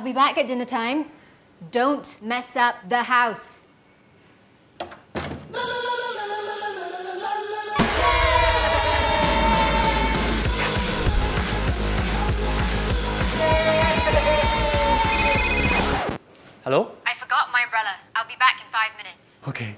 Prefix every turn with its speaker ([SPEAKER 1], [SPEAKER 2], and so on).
[SPEAKER 1] I'll be back at dinner time. Don't mess up the house.
[SPEAKER 2] Hello?
[SPEAKER 1] I forgot my umbrella. I'll be back in five minutes.
[SPEAKER 2] Okay.